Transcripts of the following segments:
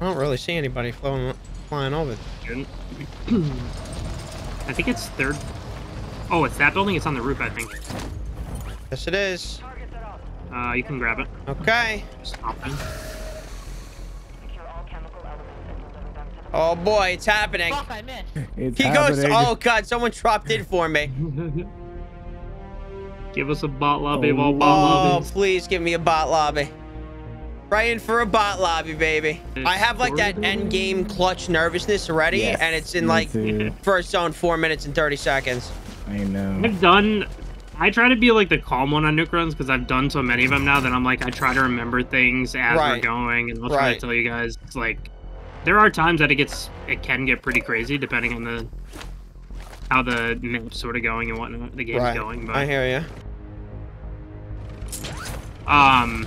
I don't really see anybody flowing, flying over. I think it's third. Oh, it's that building. It's on the roof, I think. Yes, it is. Uh, you can grab it. Okay. Stop it. Oh boy, it's happening. Fuck, I missed. It's He goes. Oh god, someone dropped in for me. Give us a bot lobby, Oh, while Oh, bot lobby. please give me a bot lobby. Praying for a bot lobby, baby. I have like that end game clutch nervousness already, Yes, and it's in like too. first zone four minutes and 30 seconds. I know. I've done. I try to be like the calm one on nuke runs because I've done so many of them now that I'm like I try to remember things as Right. we're going, and I'll try Right. to tell you guys. It's like there are times that it gets it can get pretty crazy depending on the how the map's sort of going and whatnot the game's Right. going. But I hear you. Um,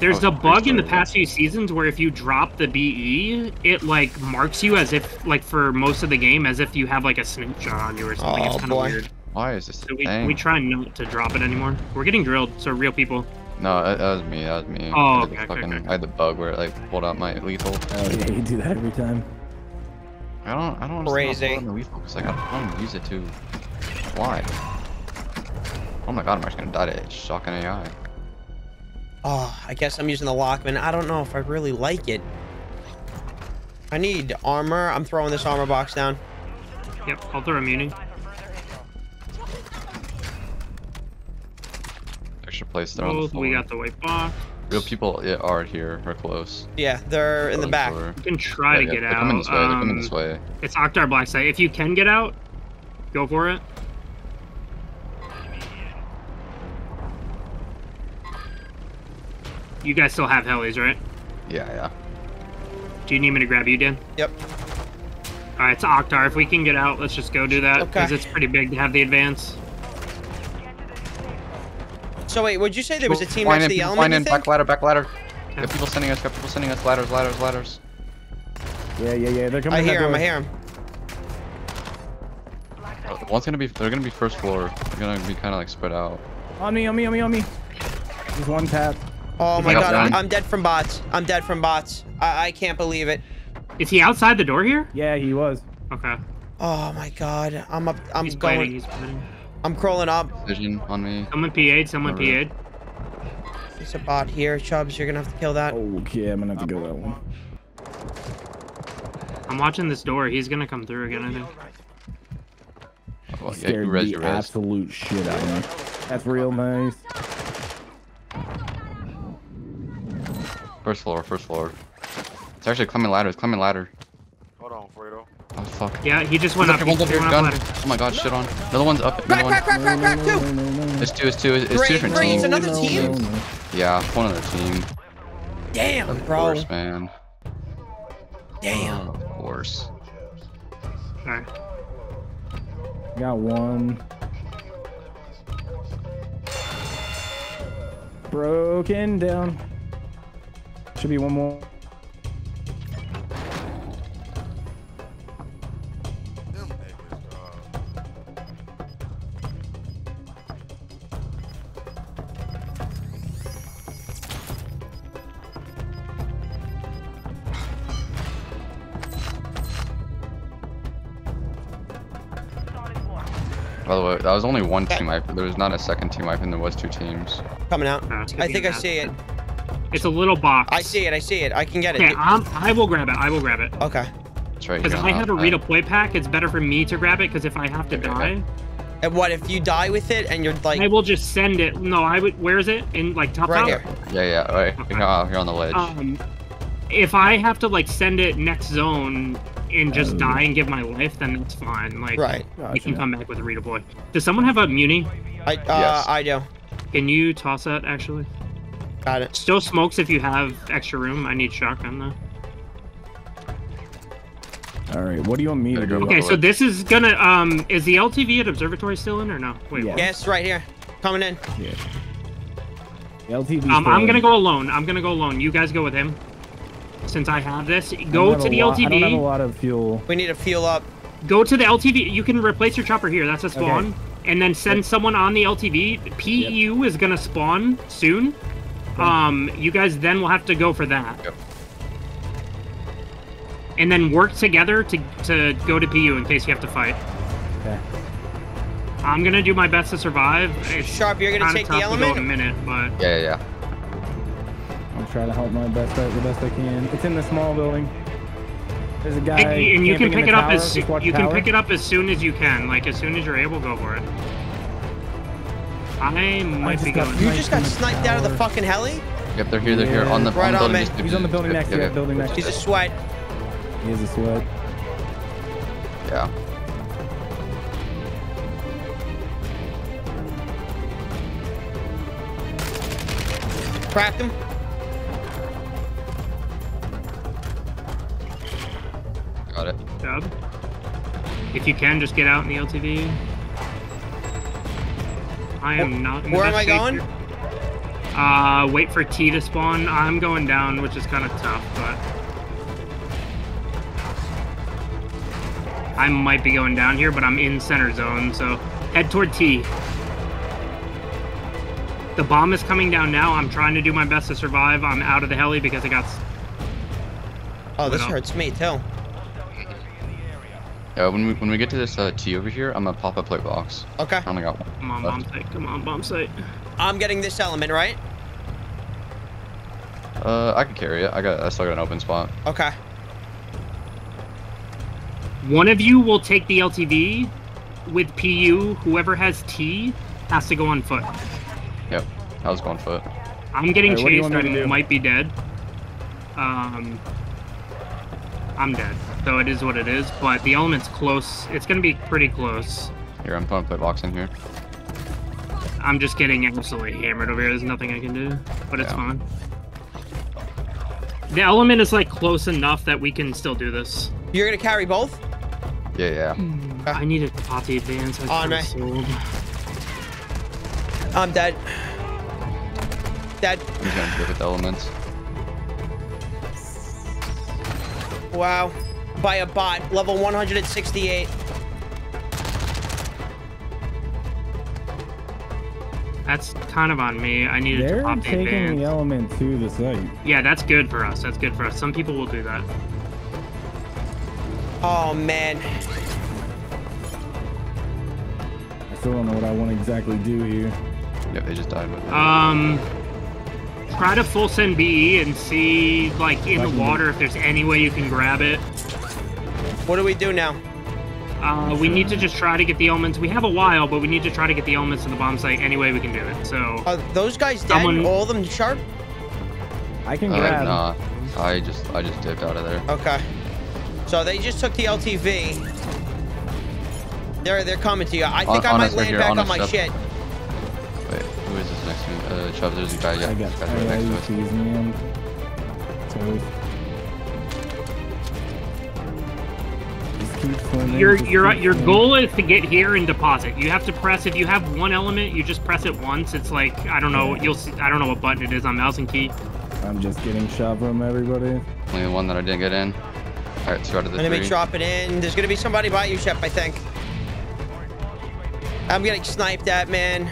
there's Oh, a bug in the past few seasons where if you drop the BE, it like marks you as if like for most of the game as if you have like a snapshot on you or something. Oh, it's kind of boy. weird. Why is this So we, thing? we try not to drop it anymore. We're getting drilled, so real people. No, that, that was me. That was me. Oh, I had okay, the okay, fucking- okay. I had the bug where it like pulled out my lethal. Oh yeah, you do that every time. I don't. I don't Crazy. understand why the lethal because like I don't, I use it to. Why? Oh my god, I'm actually gonna die to shotgun AI. Oh, I guess I'm using the Lachmann. I don't know if I really like it. I need armor. I'm throwing this armor box down. Yep, I'll throw a muni. Extra place there on the floor. we got the white box. Real people yeah, are here. We're close. Yeah, they're in the back. door. You can try Yeah, to yeah, get they're out. coming this way. They're coming this Um, way. It's Octar Black Site. If you can get out, go for it. You guys still have helis, right? Yeah, yeah. Do you need me to grab you, Dan? Yep. All right, it's Octar. If we can get out, let's just go do that because Okay. it's pretty big to have the advance. So wait, would you say there was a team Flying next to the people element? flying You in, think? back ladder, back ladder. Okay. Got people sending us. Got people sending us ladders, ladders, ladders. Yeah, yeah, yeah. They're coming. I that hear him. door. I hear him. Uh, One's gonna be. They're gonna be first floor. They're gonna be kind of like spread out. On me, on me, on me, on me. Just one tap. Oh my god, I'm. I'm dead from bots. I'm dead from bots. I, I can't believe it. Is he outside the door here? Yeah, he was. Okay. Oh my god, I'm up. I'm he's going. fighting. He's fighting. I'm crawling up. Vision on me. Someone PA'd. Someone Alright. PA'd. There's a bot here, Chubbs. You're gonna have to kill that. Okay, I'm gonna have to go that one. I'm watching this door. He's gonna come through again. I think. Well, yeah, Scared you res, the you res. absolute shit out of me. That's real nice. First floor, first floor. It's actually climbing ladder. It's climbing ladder. Hold on, Fredo. Oh fuck. Yeah, he just went One's up. up He here, one's up here, gun. ladder. Oh my god, shit on. Another one's up. Crack, Another crack, one. crack, crack, crack, No, two. It's two, it's two. It's, it's Three, two different three, teams. it's another team? no, no. Yeah, one other team. Damn, Of bro. course, man. Damn. Of course. Alright. Got one. Broken down. Should be one more. Them niggas, dog. By the way, that was only one team wipe. There was not a second team wipe, and there was two teams. Coming out. Uh, it's gonna I think I see it. Accident. It's a little box. I see it. I see it. I can get it. Okay, I'm, I will grab it. I will grab it. Okay. It's right Because here. I have a outside. redeploy pack, it's better for me to grab it. Because if I have to Okay, die, okay. And what if you die with it and you're like I will just send it. No, I would. Where is it? In like top right top? here? Yeah, yeah. Right Okay. here, uh, here on the ledge. Um, if I have to like send it next zone and just Oh. die and give my life, then that's fine. Like, Right. you can come back with a redeploy. Does someone have a muni? I uh Yes. I do. Can you toss that actually? Got it. Still smokes if you have extra room. I need shotgun though. All right, what do you want me to go do? Okay, so this is gonna um is the LTV at observatory still in or no? Wait, Yeah. Yes, right here. Coming in. Yeah. LTV. Um, I'm gonna go alone. I'm gonna go alone. You guys go with him. Since I have this, go to the LTV. I don't have a LTV. lot of fuel. We need to fuel up. Go to the LTV. You can replace your chopper here. That's a spawn. And then send someone on the LTV. PU is gonna spawn soon. Um, you guys then will have to go for that. Yep. and then work together to to go to PU in case you have to fight. Okay. I'm gonna do my best to survive. It's Sharp, you're gonna take tough the to go element? in a minute, but Yeah, yeah, yeah. I'll try to help my best out the best I can. It's in the small building. There's a guy. Pick- and you can pick the it up as Just watch you can tower. pick it up as soon as you can. Like as soon as you're able, go for it. I might just be going. You just got sniped out of the fucking heli? Yep, they're here, they're here. On the, Right on the on building. me. just- He's on the building next. yep, Yeah, yep. building next. He's a sweat. He is a sweat. Yeah. Cracked him. Got it. Dub. If you can, just get out in the LTV. I am not. In the Where am I going? Uh, wait for T to spawn. I'm going down, which is kind of tough, but I might be going down here, but I'm in center zone, so head toward T. The bomb is coming down now. I'm trying to do my best to survive. I'm out of the heli because I got. Oh, this hurts me too. Yeah, when we when we get to this uh, T over here, I'm gonna pop a plate box. Okay. I only got one. Come on, bomb site. Come on, bomb site. I'm getting this element, right? Uh, I can carry it. I got. I still got an open spot. Okay. One of you will take the LTV with PU. Whoever has T has to go on foot. Yep. I was going foot. I'm getting Alright, what do you chased. want me I might be dead. Um, I'm dead. So it is what it is. But the element's close. It's gonna be pretty close. Here, I'm putting a plate box in here. I'm just getting absolutely hammered over here. There's nothing I can do, but it's Yeah. fine. The element is like close enough that we can still do this. You're gonna carry both? Yeah, yeah. Hmm. I need a party advance. I oh, On could've me. sold. I'm dead. Dead. I'm gonna deal with the elements. Wow. By a bot. Level 168. That's kind of on me. I needed to They're pop the taking advance. the element to the site. Yeah, that's good for us. That's good for us. Some people will do that. Oh, man. I still don't know what I want to exactly do here. Yep, they just died with it. Um, try to full send BE and see, like, in the water if there's any way you can grab it. What do we do now? Uh, we need to just try to get the elements. We have a while, but we need to try to get the elements to the bomb site any way we can do it. So, Are those guys dead? Someone- All of them sharp? I can grab. Uh, grab. nah. I just I just dipped out of there. Okay. So they just took the LTV. They're they're coming to you. I think On- I might us right land here, back on on my Jeff. shit. Wait, who is this next to me? Uh, Chubb, there's a guy. Yeah, I got. this guy's right next to us. UCs, man. Toast. Just your your your goal is to get here and deposit. You have to press. If you have one element, you just press it once. It's like I don't know. You'll see. I don't know what button it is on mouse and key. I'm just getting shot from everybody. Only the one that I didn't get in. All right, two out of the Enemy three. dropping in. There's gonna be somebody by you, Shep, I think. I'm getting sniped at, man.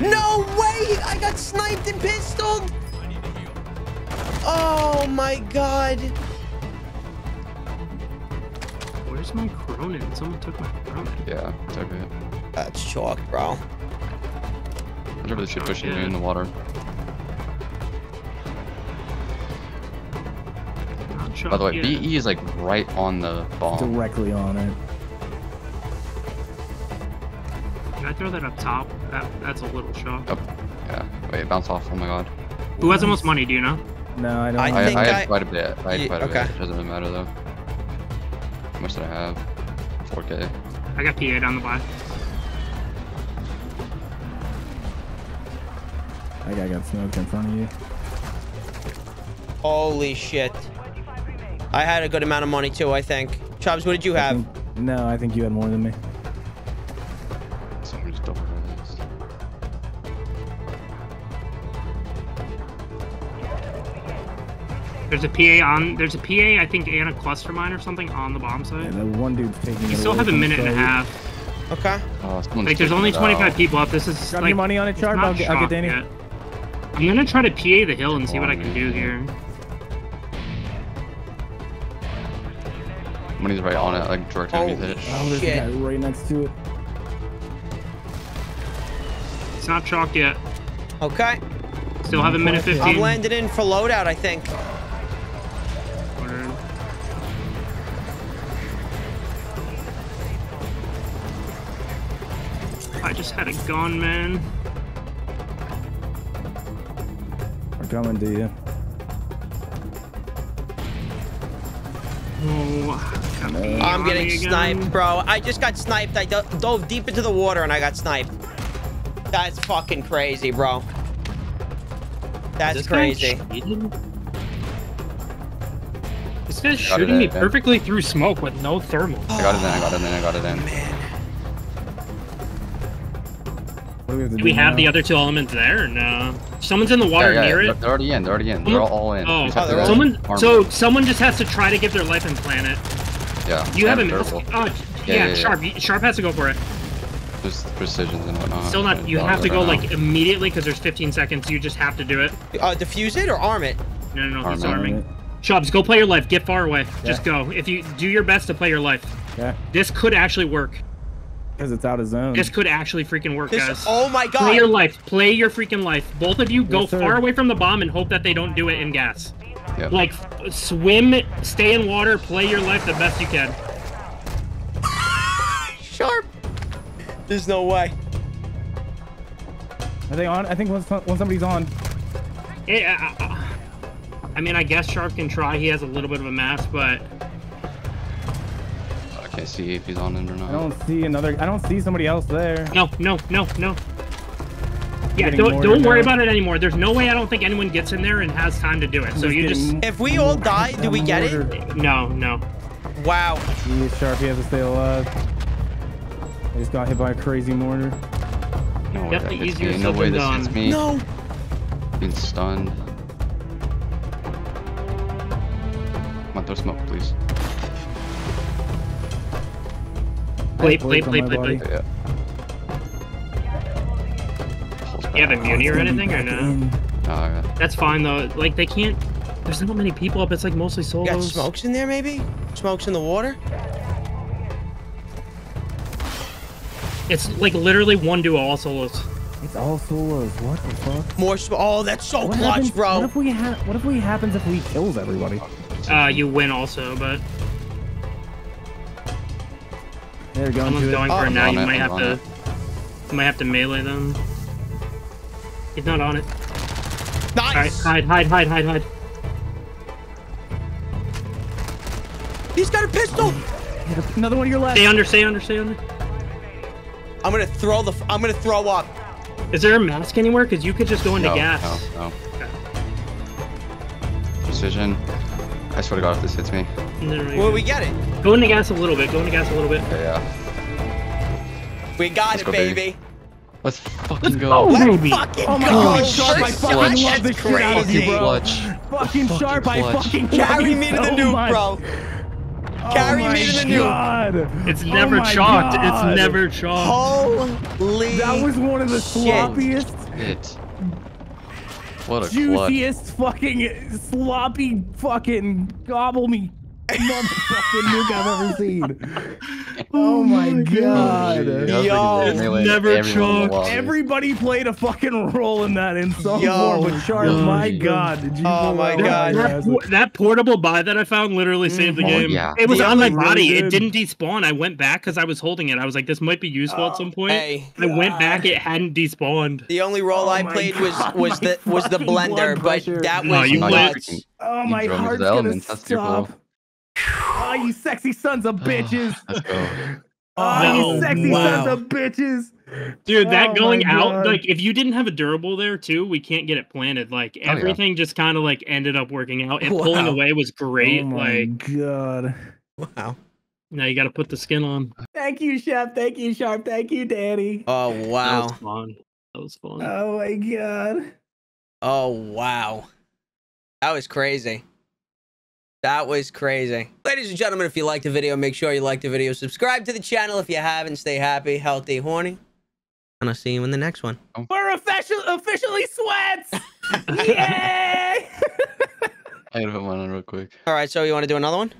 No way! I got sniped and pistoled! Oh my god. Where's my Cronen? Someone took my Cronen. Yeah, took it. That's chalk, bro. Whatever the shit pushing me yeah. in the water. By the way, yet. BE is like right on the bomb. Directly on it. Throw that up top? That that's a little shot. Oh, yeah. Wait, it bounced off. Oh my god. Who has the most money? Do you know? No, I don't. I I, think I had I- quite a bit. I had Ye- quite a okay. bit. It doesn't really matter though. How much did I have? 4k. I got PA down the buy. That guy got smoked in front of you. Holy shit. I had a good amount of money too, I think. Chubbs, what did you have? think- no, I think you had more than me. There's a PA on. There's a PA. I think and a cluster mine or something on the bomb Yeah, site. the one dude's taking. We it still have a minute and a half. Okay. Oh, Like, there's only 25 out. people up. This is Drop like, your money on it, it's Sharp. not I'll, get, I'll get Danny. Yet. I'm gonna try to PA the hill and see what I can do here. Money's right on it, like direct underneath Holy it. Oh, there's a Shit. guy right next to it. It's not chalked yet. Okay. Still have a minute 15. I'm landed in for loadout, I think. Just had a gun, man. We're coming to you. Oh, got I'm getting again. sniped, bro. I just got sniped. I dove deep into the water and I got sniped. That's fucking crazy, bro. That's This guy crazy. cheated? This guy's Got shooting me man. perfectly through smoke with no thermal. I got it in, I got it in, I got it in. What oh, we have we have the other two elements there? No. Someone's in the water yeah, near they're, it. they're already in, they're already in. They're all in. Oh, We just have Oh, they're all- someone. armor So someone just has to try to give their life and plan it. yeah, You have a and mask. Oh, Yeah, yeah, yeah, yeah. sharp. Sharp has to go for it. Just precisions and whatnot. Still not. You have to go like immediately because there's 15 seconds. You just have to do it. Uh, defuse it or arm it? No, no, no. He's Arm it. arming. Chubbs, go play your life. Get far away. Yeah. Just go. If you do your best to play your life, Yeah, this could actually work. Because it's out of zone. This could actually freaking work, This, guys. oh my god. Play your life. Play your freaking life. Both of you go Yes, sir. far away from the bomb and hope that they don't do it in gas. Yep. Like, swim, stay in water, play your life the best you can. Sharp. There's no way. Are they on? I think once, once somebody's on. Yeah, I, I- I mean, I guess Sharp can try. He has a little bit of a mask, but I can't see if he's on it or not. I don't see another. I don't see somebody else there. no, no, no, no. Yeah, don't, don't worry now. about it anymore. There's no way I don't think anyone gets in there and has time to do it. So He's you just If we all die, do we get it? no, no. Wow. He is sharp. He has to stay alive. I just got hit by a crazy mortar. No way Definitely that hits easier me. No way than this hits me. No. Being stunned. Come on, throw smoke, please. Play, I have play, bullets on play, my play, body. play. Yeah. You have back. immunity or anything or no? in. No, That's fine though. Like they can't. There's not many people up. It's like mostly You got solos. smokes in there, maybe? Smokes in the water? It's like literally one duo all solos. It's all solos. What the fuck? More sm- Oh, that's so What clutch, happens, bro. What if we ha- What if we happens if we kills everybody? Uh, you win also, but They're going someone's going Oh, for it now. You it, might I'm have to. it. You might have to melee them. He's not on it. All right, Nice. hide, hide, hide, hide, hide. He's got a pistol. it. Another one of your left. Stay under, stay under, stay under. I'm gonna throw the. I'm gonna throw up. Is there a mask anywhere? Because you could just go into no, gas. no, no. Precision. I swear to God, if this hits me. No, no, no, we get it? Go into gas a little bit. Go into gas a little bit. Yeah, yeah. We got Let's it, go, baby. baby. Let's fucking go. go. Let's baby. fucking Oh my go. God, Sharp, I fucking shot, love that's the shit out of you, bro. Clutch. Fucking Fucking sharp. I fucking oh Carry me to the so nuke, much. bro. Carry oh me to my the nuke. It's Oh never my chalked. God. It's never chalked. Holy. That was one of the Shit. sloppiest, Hit. What a clutch. juiciest, fucking sloppy, fucking gobble me motherfucking nuke I've ever seen. Oh my oh, god. That was Yo. It's never everyone in the chalked. Everybody played a fucking role in that in some Yo. form. But Sharp, Yo. my god, did you? Oh my God. That, ass? that portable buy that I found literally mm-hmm. saved the game. Yeah. It was The on my only- body. really It didn't despawn. I went back because I was holding it. I was like, this might be useful at oh, some point. Hey, I went back. It hadn't despawned. the only role Oh I played was God, was my the was the blender, but that was No, played- nuts. Oh my oh, heart's gonna elements, stop. Oh, you sexy sons of bitches. Let's. Oh, No, you sexy wow. sons of bitches. Dude, that Oh going out, God. like, if you didn't have a durable there too, we can't get it planted. Like, oh, yeah. everything just kind of like ended up working out. It pulling away was great. Oh my like, god. Wow. now you got to put the skin on. Thank you, Chef. Thank you, Sharp. Thank you, Danny. Oh That wow. was fun. That was fun. Oh my god. Oh wow. That was crazy. That was crazy. Ladies and gentlemen, if you liked the video, make sure you like the video. Subscribe to the channel if you haven't. Stay happy, healthy, horny. And I'll see you in the next one. Oh. We're official, officially sweats. Yay! I gotta put one on real quick. All right, so you want to do another one?